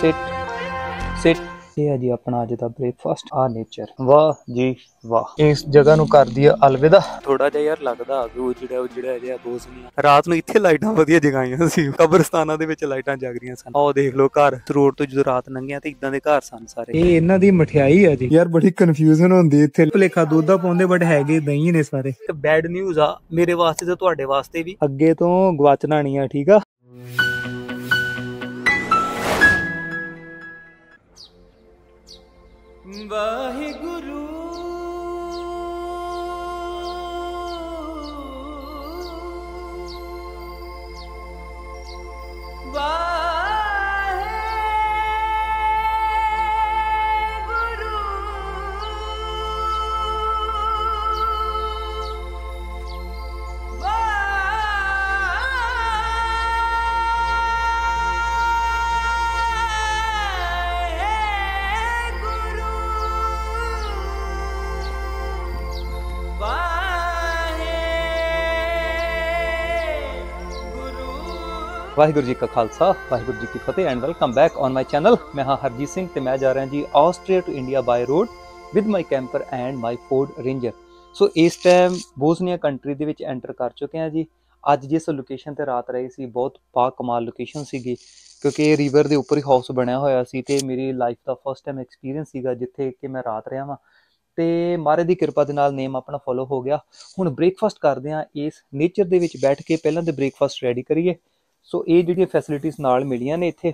ਸਿਟ ਸਿਟ ਇਹ ਹੈ ਜੀ ਆਪਣਾ ਅੱਜ ਦਾ ਬ੍ਰੇਕਫਾਸਟ ਆ ਨੇਚਰ ਵਾਹ ਜੀ ਵਾਹ। ਇਸ ਜਗ੍ਹਾ ਨੂੰ ਕਰਦੀ ਆ ਅਲਵਿਦਾ। ਥੋੜਾ ਜਿਹਾ ਯਾਰ ਲੱਗਦਾ ਆ ਉਹ ਜਿਹੜਾ ਉਹ ਜਿਹੜਾ ਜਿਹਾ ਬੋਸਨੀਆ ਰਾਤ ਨੂੰ ਇੱਥੇ ਲਾਈਟਾਂ ਵਧੀਆ ਜਗਾਈਆਂ ਸੀ। ਕਬਰਸਤਾਨਾਂ ਦੇ ਵਿੱਚ ਲਾਈਟਾਂ ਜਗ ਰਹੀਆਂ ਸਨ। ਆਹ ਦੇਖ ਲਓ ਘਰ। ਰੋਡ ਤੋਂ ਜਦੋਂ ਰਾਤ ਲੰਘਿਆ ਤੇ ਇਦਾਂ ਦੇ ਘਰ ਸਨ ਸਾਰੇ। ਇਹ ਇਹਨਾਂ ਦੀ ਮਠਿਆਈ ਆ ਜੀ। ਯਾਰ ਬੜੀ ਕਨਫਿਊਜ਼ਨ ਹੁੰਦੀ ਇੱਥੇ। ਭਲੇਖਾ ਦੁੱਧ ਦਾ ਪਾਉਂਦੇ ਬਟ ਹੈਗੇ ਦਹੀਂ ਨੇ ਸਾਰੇ। ਤੇ ਬੈਡ ਨਿਊਜ਼ ਆ। ਮੇਰੇ ਵਾਸਤੇ ਤੇ ਤੁਹਾਡੇ ਵਾਸਤੇ ਵੀ। ਅੱਗੇ ਤੋਂ ਗਵਾਚਣਾ ਨਹੀਂ ਆ ਠੀਕ ਆ? ਵਾਹਿਗੁਰੂ ਵਾਹਿਗੁਰੂ ਜੀ ਕਾ ਖਾਲਸਾ, ਵਾਹਿਗੁਰੂ ਜੀ ਕੀ ਫਤਿਹ and welcome back on my channel ਮੈਂ ਹਾਂ ਹਰਜੀਤ ਸਿੰਘ ਤੇ ਮੈਂ ਜਾ ਰਿਹਾ ਜੀ Austria to India by road with my camper and my Ford Ranger so ਇਸ ਟਾਈਮ ਬੋਸਨੀਆ ਕੰਟਰੀ ਦੇ ਵਿੱਚ ਐਂਟਰ ਕਰ ਚੁੱਕੇ ਹਾਂ ਜੀ। ਅੱਜ ਜਿਸ ਲੋਕੇਸ਼ਨ ਤੇ ਰਾਤ ਰਹੀ ਸੀ, ਬਹੁਤ ਪਾ ਕਮਾਲ ਲੋਕੇਸ਼ਨ ਸੀਗੀ, ਕਿਉਂਕਿ ਇਹ ਰਿਵਰ ਦੇ ਉੱਪਰ ਹੀ ਹਾਊਸ ਬਣਿਆ ਹੋਇਆ ਸੀ ਤੇ ਮੇਰੀ ਲਾਈਫ ਦਾ ਫਸਟ ਟਾਈਮ ਐਕਸਪੀਰੀਅੰਸ ਸੀਗਾ ਜਿੱਥੇ ਕਿ ਮੈਂ ਰਾਤ ਰਿਹਾ ਵਾਂ। ਤੇ ਮਾਰੇ ਦੀ ਕਿਰਪਾ ਦੇ ਨਾਲ ਨੇਮ ਆਪਣਾ ਫੋਲੋ ਹੋ ਗਿਆ। ਹੁਣ ਬ੍ਰੇਕਫਾਸਟ ਕਰਦੇ ਆ ਇਸ ਨੇਚਰ ਦੇ ਵਿੱਚ ਬੈਠ ਕੇ ਪਹਿਲਾਂ ਤੇ ਬ੍ਰੇਕਫਾਸਟ ਰੈਡੀ ਕਰੀਏ। ਸੋ ਇਹ ਜਿਹੜੀਆਂ ਫੈਸਿਲਿਟੀਆਂ ਨਾਲ ਮਿਲੀਆਂ ਨੇ ਇੱਥੇ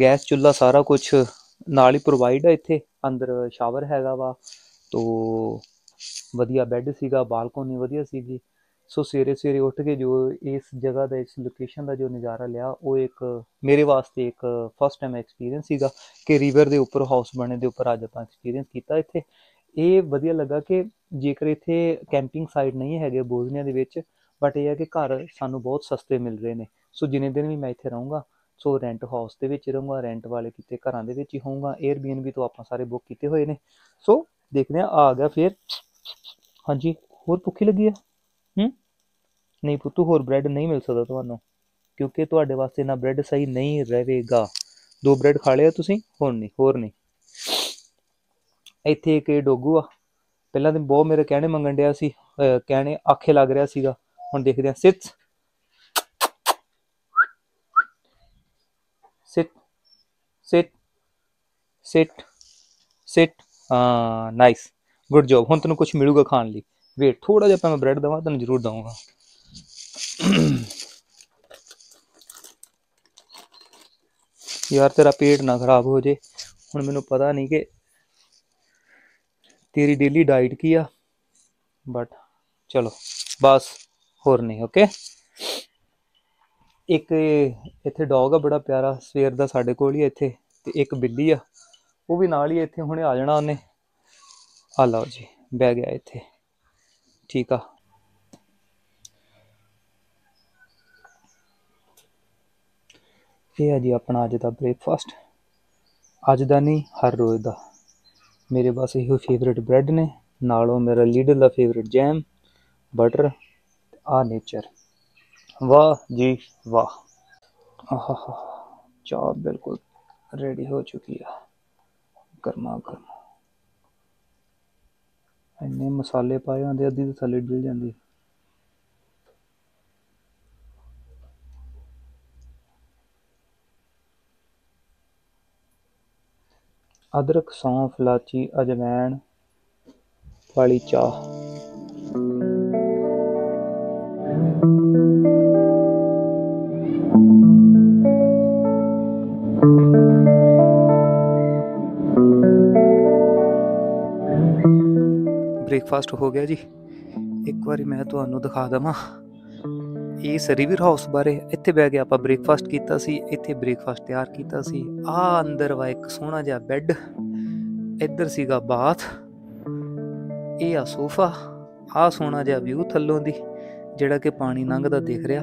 ਗੈਸ ਚੁੱਲ੍ਹਾ ਸਾਰਾ ਕੁਝ ਨਾਲ ਹੀ ਪ੍ਰੋਵਾਈਡ ਹੈ ਇੱਥੇ। ਅੰਦਰ ਸ਼ਾਵਰ ਹੈਗਾ ਵਾ, ਤੋ ਵਧੀਆ ਬੈੱਡ ਸੀਗਾ ਬਾਲਕੋਨੀ ਵਧੀਆ ਸੀਗੀ। ਸੋ ਸਵੇਰੇ ਸਵੇਰੇ ਉੱਠ ਕੇ ਜੋ ਇਸ ਜਗ੍ਹਾ ਦਾ, ਇਸ ਲੋਕੇਸ਼ਨ ਦਾ ਜੋ ਨਜ਼ਾਰਾ ਲਿਆ, ਉਹ ਇੱਕ ਮੇਰੇ ਵਾਸਤੇ ਇੱਕ ਫਸਟ ਟਾਈਮ ਐਕਸਪੀਰੀਅੰਸ ਸੀਗਾ ਕਿ ਰਿਵਰ ਦੇ ਉੱਪਰ ਹਾਊਸ ਬਣੇ ਦੇ ਉੱਪਰ ਅੱਜ ਆਪਾਂ ਐਕਸਪੀਰੀਅੰਸ ਕੀਤਾ ਇੱਥੇ। ਇਹ ਵਧੀਆ ਲੱਗਾ ਕਿ ਜੇਕਰ ਇੱਥੇ ਕੈਂਪਿੰਗ ਸਾਈਟ ਨਹੀਂ ਹੈਗੇ ਬੋਜ਼ਨੀਆ ਦੇ ਵਿੱਚ ਬਟ ਇਹ ਹੈ ਕਿ ਘਰ ਸਾਨੂੰ ਬਹੁਤ ਸਸਤੇ ਮਿਲ ਰਹੇ ਨੇ। ਸੋ ਜਿੰਨੇ ਦਿਨ ਵੀ ਮੈਂ ਇੱਥੇ ਰਹੂੰਗਾ ਸੋ ਰੈਂਟ ਹਾਊਸ ਦੇ ਵਿੱਚ ਰਹੂੰਗਾ ਰੈਂਟ ਵਾਲੇ ਕਿਤੇ ਘਰਾਂ ਦੇ ਵਿੱਚ ਹੀ ਹੋਊਂਗਾ 에ਅਰਬੀਐਨਬੀ ਤੋਂ ਆਪਾਂ ਸਾਰੇ ਬੁੱਕ ਕੀਤੇ ਹੋਏ ਨੇ। ਸੋ ਦੇਖਦੇ ਆ ਆ ਗਿਆ ਫਿਰ। ਹਾਂਜੀ, ਹੋਰ ਭੁੱਖੀ ਲੱਗੀ ਆ ਹੂੰ? ਨਹੀਂ ਪੁੱਤੂ, ਹੋਰ ਬ੍ਰੈਡ ਨਹੀਂ ਮਿਲ ਸਕਦਾ ਤੁਹਾਨੂੰ, ਕਿਉਂਕਿ ਤੁਹਾਡੇ ਵਾਸਤੇ ਨਾ ਬ੍ਰੈਡ ਸਹੀ ਨਹੀਂ ਰਹੇਗਾ। ਦੋ ਬ੍ਰੈਡ ਖਾ ਲਿਆ ਤੁਸੀਂ, ਹੋਰ ਨਹੀਂ ਹੋਰ ਨਹੀਂ। ਇੱਥੇ ਇੱਕ ਡੋਗੂ ਆ, ਪਹਿਲਾਂ ਤਾਂ ਬਹੁਤ ਮੇਰੇ ਕਹਿਣੇ ਮੰਗਣ ਡਿਆ ਸੀ ਕਹਿਣੇ ਆਖੇ ਲੱਗ ਰਿਹਾ ਸੀਗਾ। ਹੁਣ ਦੇਖਦੇ ਹਾਂ। ਸਿਟ ਸਿਟ ਸਿਟ ਸਿਟ। ਸਿਟ। ਹਾਂ ਨਾਈਸ ਗੁੱਡ ਜੌਬ ਹੁਣ ਤੈਨੂੰ ਕੁਝ ਮਿਲੂਗਾ ਖਾਣ ਲਈ। ਵੇਟ ਥੋੜਾ ਜਿਹਾ ਮੈਂ ਬ੍ਰੈਡ ਦਵਾਂ, ਤੈਨੂੰ ਜ਼ਰੂਰ ਦਵਾਂਗਾ ਯਾਰ ਤੇਰਾ ਪੇਟ ਨਾ ਖਰਾਬ ਹੋ ਜੇ। ਹੁਣ ਮੈਨੂੰ ਪਤਾ ਨਹੀਂ ਕਿ ਤੇਰੀ ਡੇਲੀ ਡਾਈਟ ਕੀ ਆ। ਬਟ ਚਲੋ, ਬਸ। ਹੋਰ ਨਹੀਂ ਓਕੇ ਇੱਕ ਇੱਥੇ ਡੌਗ ਆ, ਬੜਾ ਪਿਆਰਾ, ਸਵੇਰ ਦਾ ਸਾਡੇ ਕੋਲ ਹੀ ਇੱਥੇ, ਤੇ ਇੱਕ ਬਿੱਲੀ ਆ, ਉਹ ਵੀ ਨਾਲ ਹੀ ਇੱਥੇ, ਹੁਣੇ ਆ ਜਾਣਾ ਉਹਨੇ। ਆ ਲਓ ਜੀ, ਬਹਿ ਗਿਆ ਇੱਥੇ, ਠੀਕ ਆ। ਇਹ ਹੈ ਜੀ ਆਪਣਾ ਅੱਜ ਦਾ ਬ੍ਰੇਕਫਾਸਟ ਅੱਜ ਦਾ ਨਹੀਂ, ਹਰ ਰੋਜ਼ ਦਾ। ਮੇਰੇ ਬਸ ਇਹੋ ਫੇਵਰਿਟ ਬ੍ਰੈਡ ਨੇ, ਨਾਲੋਂ ਮੇਰਾ ਲੀਡਰ ਦਾ ਫੇਵਰਿਟ ਜੈਮ ਬਟਰ ਆ ਨੇਚਰ ਵਾਹ ਜੀ ਵਾਹ ਆਹਾ ਚਾਹ ਬਿਲਕੁਲ ਰੈਡੀ ਹੋ ਚੁੱਕੀ ਆ ਗਰਮਾ ਗਰਮ ਇੰਨੇ ਮਸਾਲੇ ਪਾਏ ਹੁੰਦੇ ਅੱਧੀ ਤਾਂ ਥੱਲੇ ਡਿੱਲ ਜਾਂਦੀ ਅਦਰਕ ਸੌਂਫ ਇਲਾਚੀ ਅਜਵਾਇਣ ਵਾਲੀ ਬ੍ਰੇਕਫਾਸਟ ਹੋ ਗਿਆ ਜੀ। ਇੱਕ ਵਾਰੀ ਮੈਂ ਤੁਹਾਨੂੰ ਦਿਖਾ ਦਵਾਂ। ਇਸ ਰਿਵਰ ਹਾਊਸ ਬਾਰੇ ਇੱਥੇ ਬਹਿ ਕੇ ਆਪਾਂ ਬ੍ਰੇਕਫਾਸਟ ਕੀਤਾ ਸੀ, ਇੱਥੇ ਬ੍ਰੇਕਫਾਸਟ ਤਿਆਰ ਕੀਤਾ ਸੀ। ਆ ਅੰਦਰ ਵਾ ਇੱਕ ਸੋਹਣਾ ਜਿਹਾ ਬੈੱਡ ਇੱਧਰ ਸੀਗਾ ਬਾਥ ਇਹ ਆ ਸੋਫਾ ਆ ਸੋਹਣਾ ਜਿਹਾ ਵਿਊ ਥੱਲੋਂ ਦੀ। ਜਿਹੜਾ ਕਿ ਪਾਣੀ ਲੰਘਦਾ ਦਿਖ ਰਿਹਾ।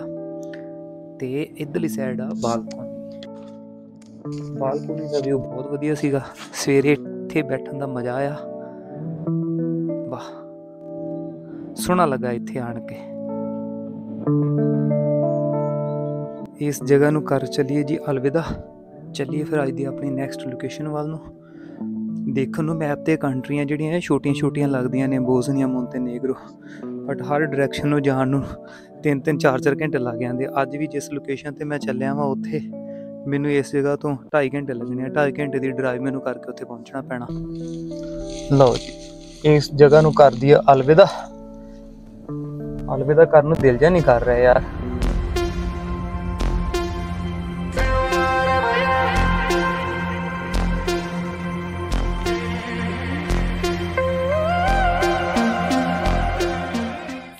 ਤੇ ਇਧਰਲੀ ਸਾਈਡ ਆ ਬਾਲਕੋਨੀ। ਬਾਲਕੋਨੀ ਦਾ ਵਿਊ ਬਹੁਤ ਵਧੀਆ ਸੀਗਾ। ਸਵੇਰੇ ਇੱਥੇ ਬੈਠਣ ਦਾ ਮਜ਼ਾ ਆਇਆ। ਵਾਹ। ਸੋਹਣਾ ਲੱਗਾ ਇੱਥੇ ਆਣ ਕੇ। ਇਸ ਜਗ੍ਹਾ ਨੂੰ ਕਰ ਚਲੀਏ ਜੀ। ਅਲਵਿਦਾ। ਚੱਲੀਏ ਫਿਰ ਅੱਜ ਦੀ ਆਪਣੀ ਨੈਕਸਟ ਲੋਕੇਸ਼ਨ ਵੱਲ ਨੂੰ। ਦੇਖਣ ਨੂੰ ਮੈਪ ਤੇ ਕੰਟਰੀਆਂ ਜਿਹੜੀਆਂ ਛੋਟੀਆਂ ਛੋਟੀਆਂ ਲੱਗਦੀਆਂ ਨੇ, ਬੋਸਨੀਆ, ਮੋਂਟੇਨੇਗਰੋ ਬਟ ਹਰ ਡਾਇਰੈਕਸ਼ਨ ਨੂੰ ਜਾਣ ਨੂੰ ਤਿੰਨ ਤਿੰਨ, ਚਾਰ ਚਾਰ ਘੰਟੇ ਲੱਗ ਜਾਂਦੇ ਅੱਜ ਵੀ ਜਿਸ ਲੋਕੇਸ਼ਨ ਤੇ ਮੈਂ ਚੱਲਿਆ ਵਾਂ, ਉੱਥੇ ਮੈਨੂੰ ਇਸ ਜਗ੍ਹਾ ਤੋਂ 2.5 ਘੰਟੇ ਲੱਗਣੇ ਆ। 2.5 ਘੰਟੇ ਦੀ ਡਰਾਈਵ ਮੈਨੂੰ ਕਰਕੇ ਉੱਥੇ ਪਹੁੰਚਣਾ ਪੈਣਾ। ਲਓ ਜੀ, ਇਸ ਜਗ੍ਹਾ ਨੂੰ ਕਰਦੀ ਆ ਅਲਵਿਦਾ। ਅਲਵਿਦਾ ਕਰਨ ਨੂੰ ਦਿਲ ਜਾਂ ਨਹੀਂ ਕਰ ਰਿਹਾ ਯਾਰ।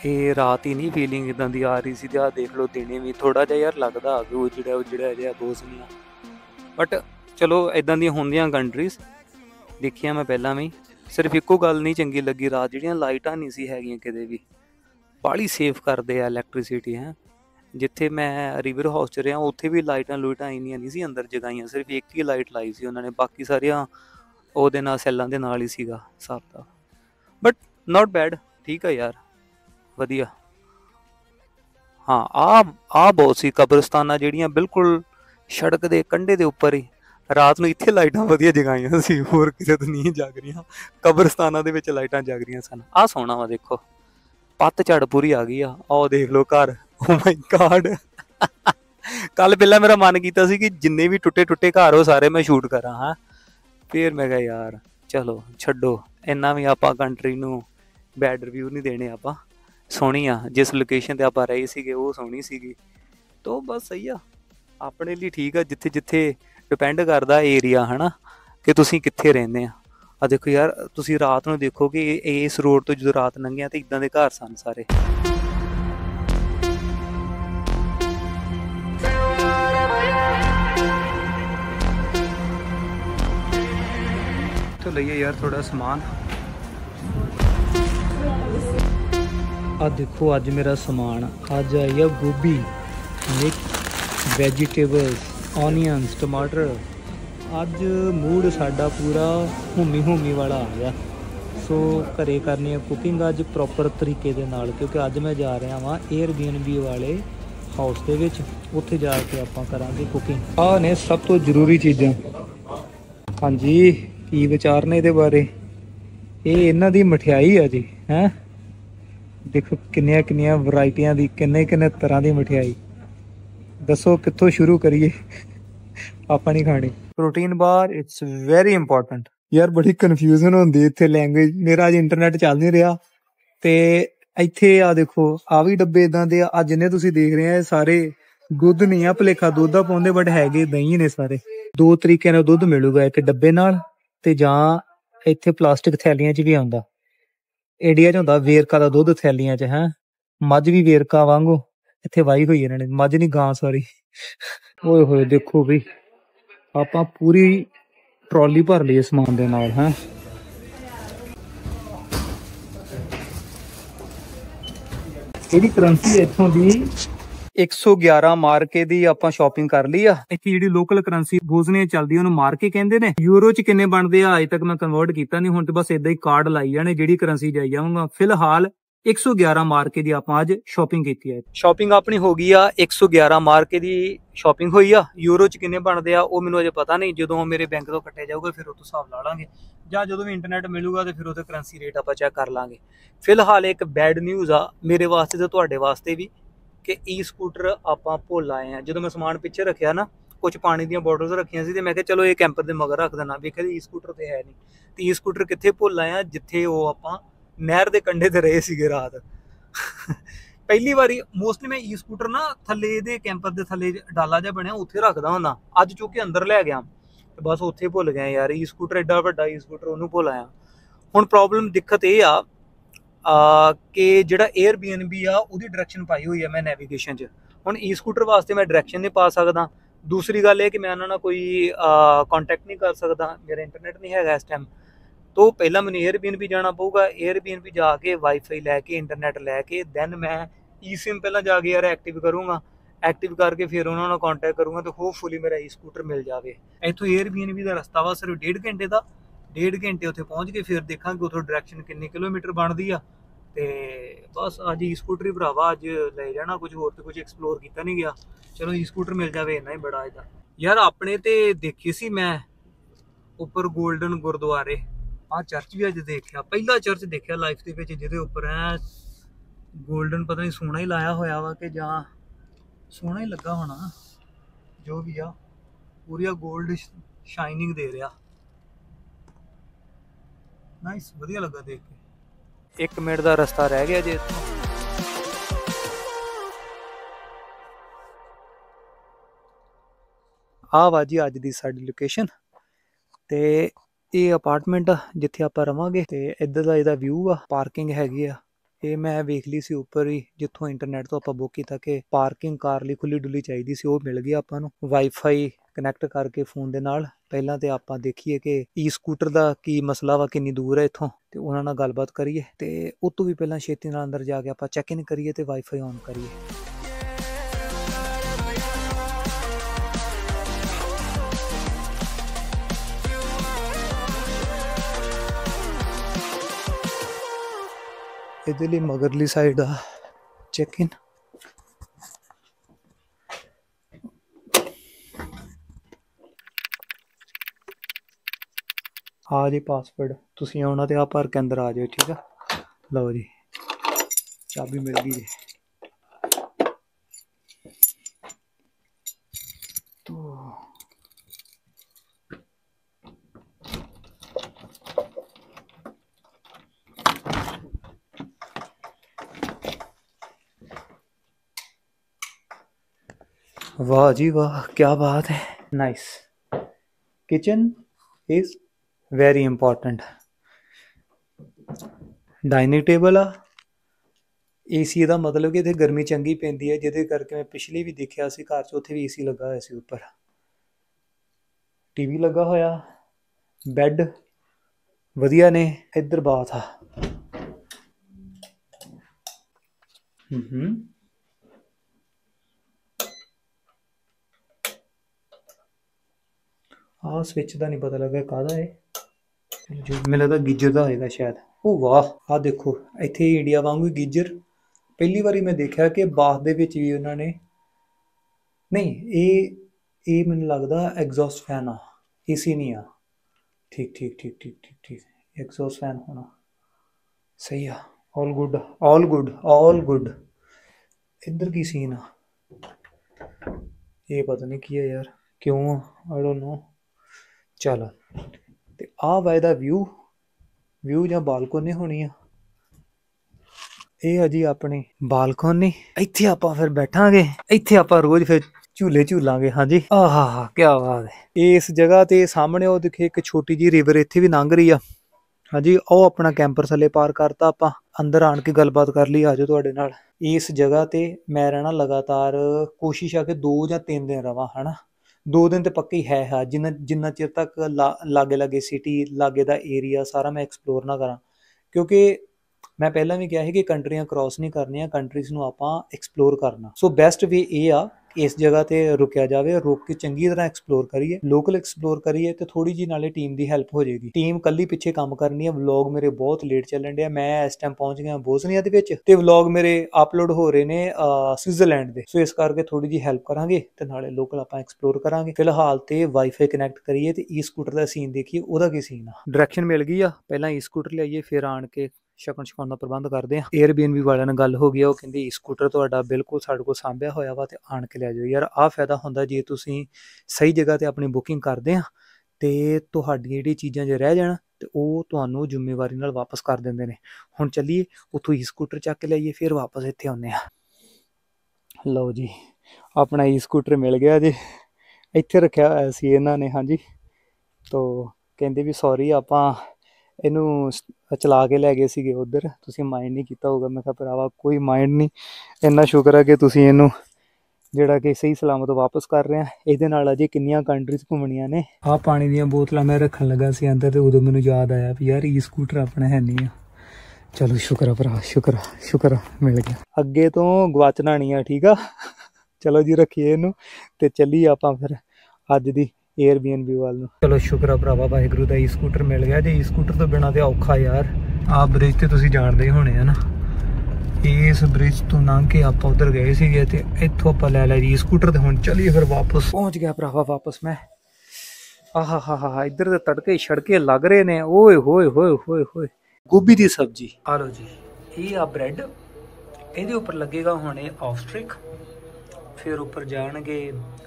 ਇਹ ਰਾਤ ਹੀ ਨਹੀਂ ਫੀਲਿੰਗ ਇਦਾਂ ਦੀ ਆ ਰਹੀ ਸੀ ਤੇ ਆ ਦੇਖ ਲਓ ਦਿਨੇ ਵੀ ਥੋੜਾ ਜਿਹਾ ਯਾਰ ਲੱਗਦਾ ਆ ਉਹ ਜਿਹੜਾ ਉਹ ਜਿਹੜਾ ਜਿਹਾ ਬੋਸਨੀਆ ਬਟ ਚਲੋ ਇਦਾਂ ਦੀਆਂ ਹੁੰਦੀਆਂ ਕੰਟਰੀਜ਼ ਦੇਖੀਆਂ ਮੈਂ ਪਹਿਲਾਂ ਵੀ। ਸਿਰਫ ਇੱਕੋ ਗੱਲ ਨਹੀਂ ਚੰਗੀ ਲੱਗੀ, ਰਾਤ ਜਿਹੜੀਆਂ ਲਾਈਟਾਂ ਨਹੀਂ ਸੀ ਹੈਗੀਆਂ ਕਿਤੇ ਵੀ। ਬਾਲੀ ਸੇਫ ਕਰਦੇ ਆ ਇਲੈਕਟ੍ਰਿਸਿਟੀ ਹੈ। ਜਿੱਥੇ ਮੈਂ ਰਿਵਰ ਹਾਊਸ ਚ ਰਿਹਾ, ਉੱਥੇ ਵੀ ਲਾਈਟਾਂ ਲੂਟਾਂ ਇੰਨੀਆਂ ਨਹੀਂ ਸੀ ਅੰਦਰ ਜਗਾਈਆਂ, ਸਿਰਫ ਇੱਕ ਹੀ ਲਾਈਟ ਲਾਈ ਸੀ ਉਹਨਾਂ ਨੇ, ਬਾਕੀ ਸਾਰੀਆਂ ਉਹਦੇ ਨਾਲ, ਸੈੱਲਾਂ ਦੇ ਨਾਲ ਹੀ ਸੀਗਾ ਸਭ ਦਾ ਬਟ ਨਾਟ ਬੈਡ ਠੀਕ ਆ ਯਾਰ। ਵਧੀਆ। ਹਾਂ ਆ ਆ ਬਹੁਤ ਸੀ ਕਬਰਸਤਾਨਾਂ ਜਿਹੜੀਆਂ ਬਿਲਕੁਲ ਸੜਕ ਦੇ ਕੰਢੇ ਦੇ ਉੱਪਰ ਹੀ। ਰਾਤ ਨੂੰ ਇੱਥੇ ਲਾਈਟਾਂ ਵਧੀਆ ਜਗਾਈਆਂ ਸੀ, ਹੋਰ ਕਿਤੇ ਤਾਂ ਨਹੀਂ ਜਗ ਰਹੀਆਂ। ਕਬਰਸਤਾਨਾਂ ਦੇ ਵਿੱਚ ਲਾਈਟਾਂ ਜਾਗ ਰਹੀਆਂ ਸਨ। ਆ ਸੋਹਣਾ ਵਾ ਦੇਖੋ। ਪੱਤ ਝੜ ਪੂਰੀ ਆ ਗਈ ਆ। ਆਹ ਦੇਖ ਲਓ ਘਰ। ਓ ਮਾਈ ਗਾਡ ਕੱਲ ਪਹਿਲਾਂ ਮੇਰਾ ਮਨ ਕੀਤਾ ਸੀ ਕਿ ਜਿੰਨੇ ਵੀ ਟੁੱਟੇ ਟੁੱਟੇ ਘਰ ਹੋ ਸਾਰੇ ਮੈਂ ਸ਼ੂਟ ਕਰਾਂ, ਹਾਂ। ਫਿਰ ਮੈਂ ਕਿਹਾ, ਯਾਰ, ਚਲੋ, ਛੱਡੋ। ਇੰਨਾ ਵੀ ਆਪਾਂ ਕੰਟਰੀ ਨੂੰ ਬੈਡ ਰਿਵਿਊ ਨਹੀਂ ਦੇਣੇ ਆਪਾਂ। ਸੋਹਣੀ ਆ, ਜਿਸ ਲੋਕੇਸ਼ਨ ਤੇ ਆਪਾਂ ਰਹੇ ਸੀਗੇ, ਉਹ ਸੋਹਣੀ ਸੀਗੀ। ਤੋਂ ਬਸ ਸਹੀ ਆ। ਆਪਣੇ ਲਈ ਠੀਕ ਆ, ਜਿੱਥੇ ਜਿੱਥੇ ਡਿਪੈਂਡ ਕਰਦਾ ਏਰੀਆ ਹਨਾ? ਕਿ ਤੁਸੀਂ ਕਿੱਥੇ ਰਹਿੰਦੇ ਆ। ਆ ਦੇਖੋ ਯਾਰ, ਤੁਸੀਂ ਰਾਤ ਨੂੰ ਦੇਖੋ ਕਿ ਇਸ ਰੋਡ ਤੋਂ ਜਦੋਂ ਰਾਤ ਲੰਘਿਆ ਤੇ ਇਦਾਂ ਦੇ ਘਰ ਸਨ ਸਾਰੇ। ਤੋਂ ਲਈਏ ਯਾਰ ਥੋੜਾ ਸਮਾਨ। ਆ ਦੇਖੋ, ਅੱਜ ਮੇਰਾ ਸਮਾਨ। ਅੱਜ ਆਈ ਆ ਗੋਭੀ ਮਿਕਸ ਵੈਜੀਟੇਬਲਸ ਓਨੀਅਨਸ ਟਮਾਟਰ ਅੱਜ ਮੂਡ ਸਾਡਾ ਪੂਰਾ ਹੁਮੀ ਹੁਮੀ ਵਾਲਾ ਆ ਗਿਆ। ਸੋ ਘਰੇ ਕਰਨੀ ਆ ਕੁਕਿੰਗ ਅੱਜ ਪ੍ਰੋਪਰ ਤਰੀਕੇ ਦੇ ਨਾਲ, ਕਿਉਂਕਿ ਅੱਜ ਮੈਂ ਜਾ ਰਿਹਾ ਵਾਂ 에ਅਰਬੀਐਨਬੀ ਵਾਲੇ ਹਾਊਸ ਦੇ ਵਿੱਚ। ਉੱਥੇ ਜਾ ਕੇ ਆਪਾਂ ਕਰਾਂਗੇ ਕੁਕਿੰਗ ਆਹ ਨੇ ਸਭ ਤੋਂ ਜ਼ਰੂਰੀ ਚੀਜ਼ਾਂ। ਹਾਂਜੀ, ਕੀ ਵਿਚਾਰ ਨੇ ਇਹਦੇ ਬਾਰੇ? ਇਹ ਇਹਨਾਂ ਦੀ ਮਠਿਆਈ ਆ ਜੀ, ਹੈ? ਦੇਖੋ ਕਿੰਨੀਆਂ ਕਿੰਨੀਆਂ ਵੈਰਾਈਟੀਆਂ ਦੀ ਕਿੰਨੇ ਕਿੰਨੇ ਤਰ੍ਹਾਂ ਦੀ ਮਠਿਆਈ। ਦੱਸੋ ਕਿੱਥੋਂ ਸ਼ੁਰੂ ਕਰੀਏ? ਆਪਾਂ ਨਹੀਂ ਖਾਣੀ। Protein bar it's very important ਯਾਰ ਬੜੀ ਕਨਫਿਊਜ਼ਨ ਹੁੰਦੀ ਇੱਥੇ ਲੈਂਗੁਏਜ ਮੇਰਾ ਅੱਜ ਇੰਟਰਨੈਟ ਚੱਲ ਨਹੀਂ ਰਿਹਾ। ਤੇ ਇੱਥੇ ਆ ਦੇਖੋ ਆ ਵੀ ਡੱਬੇ ਇਦਾਂ ਦੇ ਆ। ਜਿੰਨੇ ਤੁਸੀਂ ਦੇਖ ਰਹੇ ਆ ਇਹ ਸਾਰੇ ਦੁੱਧ ਨਹੀਂ ਆ ਭਲੇਖਾ ਦੁੱਧ ਦਾ ਪਾਉਂਦੇ ਬਟ ਹੈਗੇ ਦਹੀਂ ਨੇ ਸਾਰੇ। ਦੋ ਤਰੀਕਿਆਂ ਨਾਲ ਦੁੱਧ ਮਿਲੂਗਾ ਇੱਕ ਡੱਬੇ ਨਾਲ ਤੇ ਜਾਂ ਇੱਥੇ ਪਲਾਸਟਿਕ ਥੈਲੀਆਂ 'ਚ ਵੀ ਆਉਂਦਾ। ਇੰਡੀਆ 'ਚ ਹੁੰਦਾ, ਵੇਰਕਾ ਦਾ ਦੁੱਧ ਥੈਲੀਆਂ 'ਚ, ਹੈ। ਮੱਝ ਵੀ ਵੇਰਕਾ ਵਾਂਗੂ ਇੱਥੇ ਵਾਈ ਹੋਈ ਇਹਨਾਂ ਨੇ, ਮੱਝ ਨਹੀਂ ਗਾਂ ਸੌਰੀ। ਓਏ ਹੋਏ, ਦੇਖੋ ਵੀ, ਆਪਾਂ ਪੂਰੀ ਟਰਾਲੀ ਭਰ ਲਈ ਸਮਾਨ ਦੇ ਨਾਲ, ਹੈ। ਕਿਹੜੀ ਕਰੰਸੀ ਇੱਥੋਂ ਦੀ 111 ਮਾਰਕੇ ਦੀ ਆਪਾਂ ਸ਼ਾਪਿੰਗ ਕਰ ਲਈ ਆ। ਇੱਥੇ ਜਿਹੜੀ ਲੋਕਲ ਕਰੰਸੀ ਬੋਜ਼ਨੀਆ ਚੱਲਦੀ ਉਹਨੂੰ ਮਾਰਕੇ ਕਹਿੰਦੇ ਨੇ। ਯੂਰੋ ਚ ਕਿੰਨੇ ਬਣਦੇ ਆ ਅਜੇ ਤੱਕ ਮੈਂ ਕਨਵਰਟ ਕੀਤਾ ਨਹੀਂ ਹੁਣ ਤੇ ਬਸ ਇਦਾਂ ਹੀ ਕਾਰਡ ਲਾਈ ਜਾਣੇ ਜਿਹੜੀ ਕਰੰਸੀ ਜਾਈ ਜਾਵਾਂਗਾ ਫਿਲਹਾਲ 111 ਮਾਰਕੇ ਦੀ ਆਪਾਂ ਅੱਜ ਸ਼ਾਪਿੰਗ ਕੀਤੀ ਹੈ ਸ਼ਾਪਿੰਗ ਆਪਣੀ ਹੋ ਗਈ ਆ 111 ਮਾਰਕੇ ਦੀ ਸ਼ਾਪਿੰਗ ਹੋਈ ਆ। ਯੂਰੋ ਚ ਕਿੰਨੇ ਬਣਦੇ ਆ ਉਹ ਮੈਨੂੰ ਅਜੇ ਪਤਾ ਨਹੀਂ। ਜਦੋਂ ਮੇਰੇ ਬੈਂਕ ਤੋਂ ਕੱਟਿਆ ਜਾਊਗਾ ਫਿਰ ਉਹ ਤੋਂ ਹਿਸਾਬ ਲਾ ਲਾਂਗੇ। ਜਾਂ ਜਦੋਂ ਵੀ ਇੰਟਰਨੈਟ ਮਿਲੂਗਾ ਤੇ ਫਿਰ ਉਹਦੇ ਕਰੰਸੀ ਰੇਟ ਆਪਾਂ ਚੈੱਕ ਕਰ ਲਾਂਗੇ। ਫਿਲਹਾਲ ਇੱਕ ਬੈਡ ਨਿਊਜ਼ ਆ ਮੇਰੇ ਵਾਸਤੇ ਤੇ ਤੁਹਾਡੇ ਵਾਸਤੇ ਵੀ। ਕਿ ਈ ਸਕੂਟਰ ਆਪਾਂ ਭੁੱਲ ਆਏ ਆ ਜਦੋਂ ਮੈਂ ਸਮਾਨ ਪਿੱਛੇ ਰੱਖਿਆ ਨਾ ਕੁਝ ਪਾਣੀ ਦੀਆਂ ਬੋਟਲਸ ਰੱਖੀਆਂ ਸੀ ਤੇ ਮੈਂ ਕਿਹਾ, ਚਲੋ, ਇਹ ਕੈਂਪਰ ਦੇ ਮਗਰ ਰੱਖ ਦੇਣਾ ਵੇਖਿਆ ਈ ਸਕੂਟਰ ਤੇ ਹੈ ਨਹੀਂ। ਤੇ ਈ ਸਕੂਟਰ ਕਿੱਥੇ ਭੁੱਲ ਆਏ ਆ ਜਿੱਥੇ ਉਹ ਆਪਾਂ ਨਹਿਰ ਦੇ ਕੰਢੇ ਤੇ ਰਹੇ ਸੀਗੇ ਰਾਤ। ਪਹਿਲੀ ਵਾਰੀ ਮੋਸਟਲੀ ਮੈਂ ਈ ਸਕੂਟਰ ਨਾ ਥੱਲੇ ਦੇ ਕੈਂਪਰ ਦੇ ਥੱਲੇ ਡਾਲਾ ਜਿਹਾ ਬਣਿਆ, ਉੱਥੇ ਰੱਖਦਾ ਹੁੰਦਾ। ਅੱਜ ਚੁੱਕ ਕੇ ਅੰਦਰ ਲੈ ਗਿਆ। ਤੇ ਬਸ ਉੱਥੇ ਭੁੱਲ ਗਿਆ ਯਾਰ ਈ ਸਕੂਟਰ ਐਡਾ ਵੱਡਾ ਈ ਸਕੂਟਰ ਉਹਨੂੰ ਭੁੱਲ ਆਇਆ। ਹੁਣ ਪ੍ਰੋਬਲਮ ਦਿੱਕਤ ਇਹ ਆ ਕਿ ਜਿਹੜਾ Airbnb ਆ, ਉਹਦੀ ਡਾਇਰੈਕਸ਼ਨ ਪਾਈ ਹੋਈ ਆ ਮੈਂ ਨੈਵੀਗੇਸ਼ਨ 'ਚ। ਹੁਣ ਈ ਸਕੂਟਰ ਵਾਸਤੇ ਮੈਂ ਡਾਇਰੈਕਸ਼ਨ ਨਹੀਂ ਪਾ ਸਕਦਾ। ਦੂਸਰੀ ਗੱਲ ਇਹ ਕਿ ਮੈਂ ਉਹਨਾਂ ਨਾਲ ਕੋਈ ਕੰਟੈਕਟ ਨਹੀਂ ਕਰ ਸਕਦਾ। ਮੇਰਾ ਇੰਟਰਨੈਟ ਨਹੀਂ ਹੈਗਾ ਇਸ ਟਾਈਮ ਤੋਂ ਪਹਿਲਾਂ ਮੈਨੂੰ Airbnb ਜਾਣਾ ਪਊਗਾ। Airbnb ਜਾ ਕੇ ਵਾਈਫਾਈ ਲੈ ਕੇ ਇੰਟਰਨੈਟ ਲੈ ਕੇ ਦੈਨ ਮੈਂ eSIM ਪਹਿਲਾਂ ਜਾ ਕੇ ਯਾਰ ਐਕਟਿਵ ਕਰੂੰਗਾ। ਐਕਟਿਵ ਕਰਕੇ ਫਿਰ ਉਹਨਾਂ ਨਾਲ ਕੰਟੈਕਟ ਕਰੂੰਗਾ ਤੇ ਹੋਪਫੁਲੀ ਮੇਰਾ ਈ ਸਕੂਟਰ ਮਿਲ ਜਾਵੇ। ਇੱਥੋਂ Airbnb ਦਾ ਰਸਤਾ ਵਾ ਸਿਰਫ ਡੇਢ ਘੰਟੇ ਦਾ। ਡੇਢ ਘੰਟੇ ਉੱਥੇ ਪਹੁੰਚ ਕੇ ਫਿਰ ਦੇਖਾਂਗੇ ਉਥੋਂ ਡਾਇਰੈਕਸ਼ਨ ਕਿੰਨੇ ਕਿਲੋਮੀਟਰ ਬਣਦੀ ਆ। ਤੇ ਬਸ ਅੱਜ ਈ ਸਕੂਟਰੀ ਭਰਾਵਾ, ਅੱਜ ਲੈ ਜਾਣਾ ਕੁਝ, ਹੋਰ ਤੇ ਕੁਝ ਐਕਸਪਲੋਰ ਕੀਤਾ ਨਹੀਂ ਗਿਆ। ਚਲੋ ਈ ਸਕੂਟਰ ਮਿਲ ਜਾਵੇ, ਇੰਨਾ ਹੀ ਬੜਾ ਇਹਦਾ। ਯਾਰ ਆਪਣੇ ਤੇ ਦੇਖੀ ਸੀ ਮੈਂ ਉੱਪਰ 골ਡਨ ਗੁਰਦੁਆਰੇ। ਆ ਚਰਚ ਵੀ ਅੱਜ ਦੇਖਿਆ। ਪਹਿਲਾ ਚਰਚ ਦੇਖਿਆ ਲਾਈਫ ਦੇ ਵਿੱਚ, ਜਿਹਦੇ ਉੱਪਰ ਐ 골ਡਨ ਪਤਾ ਨਹੀਂ ਸੋਨਾ ਹੀ ਲਾਇਆ ਹੋਇਆ ਵਾ ਕਿ ਜਾਂ ਸੋਨਾ ਹੀ ਲੱਗਾ ਹੋਣਾ। ਜੋ ਵੀ ਆ ਪੂਰੀਆ 골ਡ ਸ਼ਾਈਨਿੰਗ ਦੇ ਰਿਹਾ। ਨਾਈਸ ਵਧੀਆ ਲੱਗਾ ਦੇਖ ਕੇ। 1 ਮਿੰਟ ਦਾ ਰਸਤਾ ਰਹਿ ਗਿਆ ਜੇ। ਇੱਥੋਂ ਆ ਵਾ ਜੀ ਅੱਜ ਦੀ ਸਾਡੀ ਲੋਕੇਸ਼ਨ ਤੇ ਇਹ ਅਪਾਰਟਮੈਂਟ ਆ, ਜਿੱਥੇ ਆਪਾਂ ਰਵਾਂਗੇ। ਤੇ ਇੱਧਰ ਦਾ ਇਹਦਾ ਵਿਊ ਆ ਪਾਰਕਿੰਗ ਹੈਗੀ ਆ। ਇਹ ਮੈਂ ਵੇਖ ਲਈ ਸੀ ਉੱਪਰ ਹੀ, ਜਿੱਥੋਂ ਇੰਟਰਨੈਟ ਤੋਂ ਆਪਾਂ ਬੁੱਕ ਕੀਤਾ ਕਿ ਪਾਰਕਿੰਗ ਕਾਰ ਲਈ ਖੁੱਲੀ ਡੁੱਲੀ ਚਾਹੀਦੀ ਸੀ, ਉਹ ਮਿਲ ਗਈ ਆਪਾਂ ਨੂੰ। ਵਾਈਫਾਈ ਕਨੈਕਟ ਕਰਕੇ ਫੋਨ ਦੇ ਨਾਲ, ਪਹਿਲਾਂ ਤੇ ਆਪਾਂ ਦੇਖੀਏ ਕਿ ਈ ਸਕੂਟਰ ਦਾ ਕੀ ਮਸਲਾ ਵਾ, ਕਿੰਨੀ ਦੂਰ ਹੈ ਇੱਥੋਂ, ਤੇ ਉਹਨਾਂ ਨਾਲ ਗੱਲਬਾਤ ਕਰੀਏ, ਤੇ ਉਸ ਤੋਂ ਵੀ ਪਹਿਲਾਂ ਛੇਤੀ ਨਾਲ ਅੰਦਰ ਜਾ ਕੇ ਆਪਾਂ ਚੈੱਕ ਇਨ ਕਰੀਏ ਤੇ ਵਾਈਫਾਈ ਔਨ ਕਰੀਏ। ਇਹਦੇ ਲਈ ਮਗਰਲੀ ਸਾਈਡ ਆ ਚੈੱਕ ਇਨ ਆ ਜੀ ਪਾਸਵਰਡ ਤੁਸੀਂ ਆਉਣਾ ਤੇ ਆ ਭਰ ਕੇ ਅੰਦਰ ਆ ਜਾਓ ਠੀਕ ਆ ਲਓ ਜੀ ਚਾਬੀ ਮਿਲ ਗਈ ਜੀ ਤੋ वाह जी वाह क्या बात है nice kitchen is very important dining table ਆ। ਏਸੀ ਦਾ ਮਤਲਬ ਕਿ ਇੱਥੇ ਗਰਮੀ ਚੰਗੀ ਪੈਂਦੀ ਹੈ, ਜਿਹਦੇ ਕਰਕੇ ਮੈਂ ਪਿਛਲੀ ਵੀ ਦੇਖਿਆ ਸੀ ਘਰ 'ਚ, ਉੱਥੇ ਵੀ ਏਸੀ ਲੱਗਾ ਹੋਇਆ ਸੀ ਉੱਪਰ। ਟੀਵੀ ਲੱਗਾ ਹੋਇਆ। ਬੈੱਡ ਵਧੀਆ ਨੇ, ਇੱਧਰ ਬਾਥ ਆ। ਹੂੰ ਸਵਿਚ ਦਾ ਨਹੀਂ ਪਤਾ ਲੱਗਾ ਕਾਹਦਾ ਹੈ ਜੋ ਮੈਨੂੰ ਲੱਗਦਾ ਗੀਜਰ ਦਾ ਹੋਏਗਾ ਸ਼ਾਇਦ। ਉਹ ਵਾਹ ਆ ਦੇਖੋ, ਇੱਥੇ ਇੰਡੀਆ ਵਾਂਗੂ ਗੀਜਰ। ਪਹਿਲੀ ਵਾਰੀ ਮੈਂ ਦੇਖਿਆ ਕਿ ਬਾਥ ਦੇ ਵਿੱਚ ਵੀ ਉਹਨਾਂ ਨੇ ਨਹੀਂ, ਇਹ ਇਹ ਮੈਨੂੰ ਲੱਗਦਾ ਐਗਜ਼ੌਸਟ ਫੈਨ ਆ। ਏਸੀ ਨਹੀਂ ਆ। ਠੀਕ ਠੀਕ ਠੀਕ ਠੀਕ ਠੀਕ ਠੀਕ। ਐਗਜ਼ੌਸਟ ਫੈਨ ਹੋਣਾ। ਸਹੀ ਆ। All good all good all good ਇੱਧਰ ਕੀ ਸੀਨ ਆ? ਇਹ ਪਤਾ ਨਹੀਂ ਕੀ ਹੈ ਯਾਰ। ਕਿਉਂ ਆਈ ਡੋਨਟ ਨੋ ਚਲ। ਤੇ ਆ ਵਾ ਇਹਦਾ ਵਿਊ ਵਿਊ ਜਾਂ ਬਾਲਕੋਨੀ ਹੋਣੀ ਆ। ਇਹ ਆ ਜੀ ਆਪਣੀ ਬਾਲਕੋਨੀ ਇੱਥੇ ਆਪਾਂ ਫਿਰ ਬੈਠਾਂਗੇ। ਇੱਥੇ ਆਪਾਂ ਰੋਜ਼ ਫਿਰ ਝੂਲੇ ਝੂਲਾਂਗੇ, ਹਾਂਜੀ। ਆਹਾ ਕੀ ਬਾਤ ਹੈ। ਇਸ ਜਗ੍ਹਾ ਤੇ ਸਾਹਮਣੇ ਉਹ ਦਿਖੇ ਇੱਕ ਛੋਟੀ ਜੀ ਰਿਵਰ ਇੱਥੇ ਵੀ ਲੰਘ ਰਹੀ ਆ। ਹਾਂਜੀ, ਉਹ ਆਪਣਾ ਕੈਂਪਰ ਥੱਲੇ ਪਾਰ ਕਰਤਾ ਆਪਾਂ। ਅੰਦਰ ਆਣ ਕੇ ਗੱਲਬਾਤ ਕਰ ਲਈ ਆਜੋ ਤੁਹਾਡੇ ਨਾਲ। ਇਸ ਜਗ੍ਹਾ ਤੇ ਮੈਂ ਰਹਿਣਾ ਲਗਾਤਾਰ ਕੋਸ਼ਿਸ਼ ਆ ਕਿ 2 ਜਾਂ 3 ਦਿਨ ਰਵਾਂ, ਹਨਾ। ਦੋ ਦਿਨ ਤੇ ਪੱਕੀ ਹੈ ਹੈ ਜਿੰਨਾ ਜਿੰਨਾ ਚਿਰ ਤੱਕ ਲਾਗੇ ਲਾਗੇ ਸਿਟੀ ਲਾਗੇ ਦਾ ਏਰੀਆ ਸਾਰਾ ਮੈਂ ਐਕਸਪਲੋਰ ਨਾ ਕਰਾਂ। ਕਿਉਂਕਿ ਮੈਂ ਪਹਿਲਾਂ ਵੀ ਕਿਹਾ ਸੀ ਕਿ ਕੰਟਰੀਆਂ ਕ੍ਰਾਸ ਨਹੀਂ ਕਰਨੀਆਂ ਕੰਟਰੀਜ਼ ਨੂੰ ਆਪਾਂ ਐਕਸਪਲੋਰ ਕਰਨਾ। ਸੋ ਬੈਸਟ ਵੇ ਇਹ ਆ ਇਸ ਜਗ੍ਹਾ ਤੇ ਰੁਕਿਆ ਜਾਵੇ, ਰੁਕ ਕੇ ਚੰਗੀ ਤਰ੍ਹਾਂ ਐਕਸਪਲੋਰ ਕਰੀਏ ਲੋਕਲ ਐਕਸਪਲੋਰ ਕਰੀਏ ਤੇ ਥੋੜੀ ਜੀ ਨਾਲੇ ਟੀਮ ਦੀ ਹੈਲਪ ਹੋ ਜਾਏਗੀ। ਟੀਮ ਕੱਲੀ ਪਿੱਛੇ ਕੰਮ ਕਰਨੀ ਹੈ ਵਲੌਗ ਮੇਰੇ ਬਹੁਤ ਲੇਟ ਚੱਲਣ ਡਿਆ, ਮੈਂ ਇਸ ਟਾਈਮ ਪਹੁੰਚ ਗਿਆ ਬੋਸਨੀਆ ਦੇ ਵਿੱਚ ਤੇ ਵਲੌਗ ਮੇਰੇ ਅਪਲੋਡ ਹੋ ਰਹੇ ਨੇ ਸਵਿਟਜ਼ਰਲੈਂਡ ਦੇ। ਸੋ ਇਸ ਕਰਕੇ ਥੋੜੀ ਜੀ ਹੈਲਪ ਕਰਾਂਗੇ ਤੇ ਨਾਲੇ ਲੋਕਲ ਆਪਾਂ ਐਕਸਪਲੋਰ ਕਰਾਂਗੇ। ਫਿਲਹਾਲ ਤੇ ਵਾਈਫਾਈ ਕਨੈਕਟ ਕਰੀਏ ਤੇ ਈ ਸਕੂਟਰ ਦਾ ਸੀਨ ਦੇਖੀਏ, ਉਹਦਾ ਕੀ ਸੀਨ ਆ? ਡਾਇਰੈਕਸ਼ਨ ਮਿਲ ਗਈ ਆ, ਪਹਿਲਾਂ ਈ ਸਕੂਟਰ ਲਿਆਈਏ, ਫਿਰ ਆਣ ਕੇ ਛਕਣ ਛਕਾਉਣ ਦਾ ਪ੍ਰਬੰਧ ਕਰਦੇ ਆ 에ਅਰਬੀਐਨਬੀ ਵਾਲਿਆਂ ਨਾਲ ਗੱਲ ਹੋ ਗਈ ਉਹ ਕਹਿੰਦੇ ਸਕੂਟਰ ਤੁਹਾਡਾ ਬਿਲਕੁਲ ਸਾਡੇ ਕੋਲ ਸਾਂਭਿਆ ਹੋਇਆ ਵਾ ਤੇ ਆਣ ਕੇ ਲੈ ਜਾਓ। ਯਾਰ, ਆਹ ਫਾਇਦਾ ਹੁੰਦਾ ਜੇ ਤੁਸੀਂ ਸਹੀ ਜਗ੍ਹਾ ਤੇ ਆਪਣੀ ਬੁਕਿੰਗ ਕਰਦੇ ਆ ਤੇ ਤੁਹਾਡੀਆਂ ਜਿਹੜੀ ਚੀਜ਼ਾਂ ਜੇ ਰਹਿ ਜਾਣ ਤੇ ਉਹ ਤੁਹਾਨੂੰ ਜ਼ਿੰਮੇਵਾਰੀ ਨਾਲ ਵਾਪਸ ਕਰ ਦਿੰਦੇ ਨੇ। ਹੁਣ ਚੱਲੀਏ, ਉੱਥੋਂ ਹੀ ਸਕੂਟਰ ਚੱਕ ਕੇ ਲਈਏ, ਫਿਰ ਵਾਪਸ ਇੱਥੇ ਆਉਂਦੇ ਆ ਲਓ ਜੀ, ਆਪਣਾ ਈ ਸਕੂਟਰ ਮਿਲ ਗਿਆ ਜੀ। ਇੱਥੇ ਰੱਖਿਆ ਹੋਇਆ ਸੀ ਇਹਨਾਂ ਨੇ, ਹਾਂਜੀ। ਤੋਂ ਕਹਿੰਦੇ ਵੀ ਸੌਰੀ ਆਪਾਂ ਇਹਨੂੰ ਚਲਾ ਕੇ ਲੈ ਗਏ ਸੀਗੇ ਉਧਰ। ਤੁਸੀਂ ਮਾਈਂਡ ਨਹੀਂ ਕੀਤਾ ਹੋਊਗਾ। ਮੈਂ ਕਿਹਾ ਭਰਾਵਾ ਕੋਈ ਮਾਈਂਡ ਨਹੀਂ। ਇੰਨਾ ਸ਼ੁਕਰ ਹੈ ਕਿ ਤੁਸੀਂ ਇਹਨੂੰ ਜਿਹੜਾ ਕਿ ਸਹੀ ਸਲਾਮਤ ਵਾਪਸ ਕਰ ਰਹੇ ਆ। ਇਹਦੇ ਨਾਲ ਅਜੇ ਕਿੰਨੀਆਂ ਕੰਟਰੀਜ਼ ਘੁੰਮਣੀਆਂ ਨੇ। ਆਹ ਪਾਣੀ ਦੀਆਂ ਬੋਤਲਾਂ ਮੈਂ ਰੱਖਣ ਲੱਗਾ ਸੀ ਅੰਦਰ ਤੇ ਉਦੋਂ ਮੈਨੂੰ ਯਾਦ ਆਇਆ ਵੀ ਯਾਰ ਈ ਸਕੂਟਰ ਆਪਣਾ ਹੈ ਨਹੀਂ ਆ। ਚਲੋ ਸ਼ੁਕਰ ਆ ਭਰਾ ਸ਼ੁਕਰ ਸ਼ੁਕਰ ਮਿਲ ਗਿਆ। ਅੱਗੇ ਤੋਂ ਗਵਾਚਣਾ ਨਹੀਂ ਆ ਠੀਕ ਆ? ਚਲੋ ਜੀ ਰੱਖੀਏ ਇਹਨੂੰ ਤੇ ਚੱਲੀ ਆਪਾਂ ਫਿਰ ਅੱਜ ਦੀ 에ਅਰਬੀਐਨਬੀ ਵੱਲ ਨੂੰ। ਚਲੋ ਸ਼ੁਕਰ ਆ ਭਰਾਵਾ, ਵਾਹਿਗੁਰੂ ਦਾ ਈ ਸਕੂਟਰ ਮਿਲ ਗਿਆ। ਜੇ ਈ ਸਕੂਟਰ ਤੋਂ ਬਿਨਾ ਤੇ ਔਖਾ ਯਾਰ ਆ ਬ੍ਰਿਜ ਤੇ ਤੁਸੀਂ ਜਾਣਦੇ ਹੋਣੇ ਆ ਨਾ। ਇਸ ਬ੍ਰਿਜ ਤੋਂ ਲੰਘ ਕੇ ਆਪਾਂ ਉਧਰ ਗਏ ਸੀਗੇ ਤੇ ਇੱਥੋਂ ਆਪਾਂ ਲੈ ਲਿਆ ਜੀ ਸਕੂਟਰ ਤੇ ਹੁਣ ਚੱਲੀਏ ਫਿਰ ਵਾਪਸ। ਪਹੁੰਚ ਗਿਆ ਭਰਾਵਾ ਵਾਪਸ ਮੈਂ। ਆਹਾ ਹਾ ਹਾ ਇੱਧਰ ਦੇ ਤੜਕੇ ਛੜਕੇ ਲੱਗ ਰਹੇ ਨੇ। ਓਏ, ਹੋਏ ਹੋਏ ਹੋਏ ਹੋਏ। ਗੋਭੀ ਦੀ ਸਬਜ਼ੀ। ਆ ਲਓ ਜੀ, ਇਹ ਆ ਬ੍ਰੈਡ ਇਹਦੇ ਉੱਪਰ ਲੱਗੇਗਾ ਹੁਣ ਇਹ ਆਫਸਟ੍ਰਿਕ ਫਿਰ ਉੱਪਰ ਜਾਣਗੇ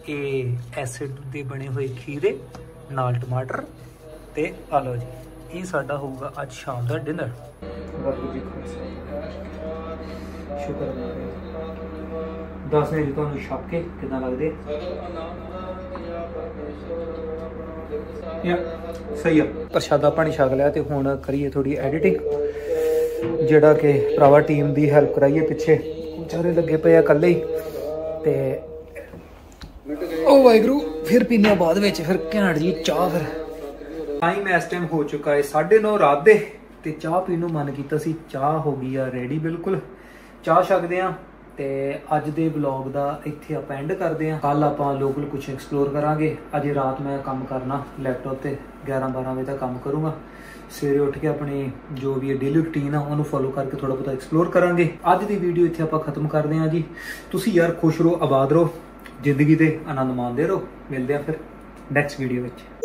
ਇਹ ਐਸਿਡ ਦੇ ਬਣੇ ਹੋਏ ਖੀਰੇ, ਨਾਲ ਟਮਾਟਰ ਤੇ ਆਲੋ ਜੀ, ਇਹ ਸਾਡਾ ਹੋਊਗਾ ਅੱਜ ਸ਼ਾਮ ਦਾ ਡਿਨਰ ਵਾਹਿਗੁਰੂ ਜੀ ਸ਼ੁਕਰ ਦੱਸਦੇ ਜੀ ਤੁਹਾਨੂੰ ਛੱਕ ਕੇ ਕਿਦਾਂ ਲੱਗਦੇ ਯਾ, ਸਹੀ ਆ। ਪ੍ਰਸ਼ਾਦਾ ਪਾਣੀ ਛਕ ਲਿਆ ਤੇ ਹੁਣ ਕਰੀਏ ਥੋੜੀ ਐਡੀਟਿੰਗ ਜਿਹੜਾ ਕਿ ਭਰਾਵਾ ਟੀਮ ਦੀ ਹੈਲਪ ਕਰਾਈਏ ਪਿੱਛੇ। ਵਿਚਾਰੇ ਲੱਗੇ ਪਏ ਆ ਇਕੱਲੇ ਹੀ। ਤੇ ਉਹ ਵਾਹਿਗੁਰੂ ਫਿਰ ਪੀਨੇ ਬਾਅਦ ਵਿੱਚ ਫਿਰ ਘੈਂਟ ਜੀ ਚਾਹ ਫਿਰ। ਟਾਈਮ ਇਸ ਟਾਈਮ ਹੋ ਚੁੱਕਾ ਹੈ 9:30 ਰਾਤ ਦੇ ਤੇ ਚਾਹ ਪੀਣ ਨੂੰ ਮਨ ਕੀਤਾ ਸੀ ਚਾਹ ਹੋ ਗਈ ਆ ਰੈਡੀ ਬਿਲਕੁਲ। ਚਾਹ ਛਕਦੇ ਆ ਤੇ ਅੱਜ ਦੇ ਵਲੌਗ ਦਾ ਇੱਥੇ ਆਪਾਂ ਐਂਡ ਕਰਦੇ ਹਾਂ। ਕੱਲ ਆਪਾਂ ਲੋਕਲ ਕੁਝ ਐਕਸਪਲੋਰ ਕਰਾਂਗੇ। ਅੱਜ ਰਾਤ ਮੈਂ ਕੰਮ ਕਰਨਾ ਲੈਪਟਾਪ ਤੇ 11 12 ਵਜੇ ਤੱਕ ਕੰਮ ਕਰੂੰਗਾ। ਸਵੇਰੇ ਉੱਠ ਕੇ ਆਪਣੀ ਜੋ ਵੀ ਡੇਲੀ ਰੁਟੀਨ ਆ, ਉਹਨੂੰ ਫੋਲੋ ਕਰਕੇ ਥੋੜਾ ਬਹੁਤਾ ਐਕਸਪਲੋਰ ਕਰਾਂਗੇ। ਅੱਜ ਦੀ ਵੀਡੀਓ ਇੱਥੇ ਆਪਾਂ ਖਤਮ ਕਰਦੇ ਹਾਂ ਜੀ। ਤੁਸੀਂ ਯਾਰ ਖੁਸ਼ ਰਹੋ, ਆਬਾਦ ਰਹੋ। ਜ਼ਿੰਦਗੀ ਦੇ ਆਨੰਦ ਮਾਣਦੇ ਰਹੋ। ਮਿਲਦੇ ਆ ਫਿਰ ਨੈਕਸਟ ਵੀਡੀਓ ਵਿੱਚ।